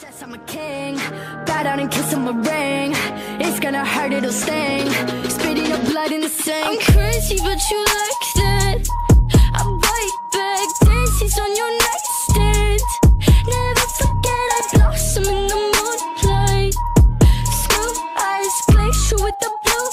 Says I'm a king, bow down and kiss on my ring. It's gonna hurt, it'll sting. Spitting up blood in the sink. I'm crazy, but you like it. I bite back daisies on your nightstand. Never forget I blossom in the moonlight. Screw eyes, glacier with the blue